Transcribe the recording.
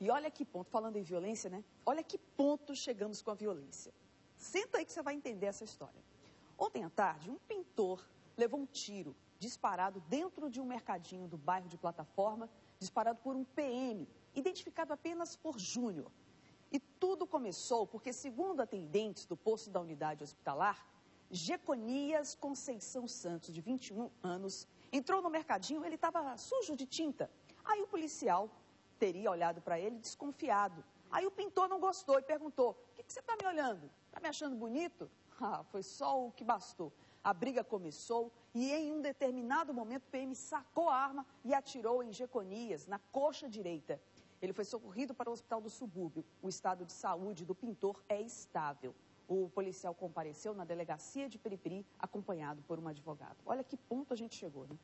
E olha que ponto, falando em violência, né? Olha que ponto chegamos com a violência. Senta aí que você vai entender essa história. Ontem à tarde, um pintor levou um tiro disparado dentro de um mercadinho do bairro de Plataforma, disparado por um PM, identificado apenas por Júnior. E tudo começou porque, segundo atendentes do posto da unidade hospitalar, Jeconias Conceição Santos, de 21 anos, entrou no mercadinho, ele estava sujo de tinta. Aí o policial teria olhado para ele desconfiado. Aí o pintor não gostou e perguntou: O que, que você está me olhando? Está me achando bonito? Ah, foi só o que bastou. A briga começou e, em um determinado momento, o PM sacou a arma e atirou em Jeconias, na coxa direita. Ele foi socorrido para o hospital do subúrbio. O estado de saúde do pintor é estável. O policial compareceu na delegacia de Peripiri, acompanhado por um advogado. Olha que ponto a gente chegou, né?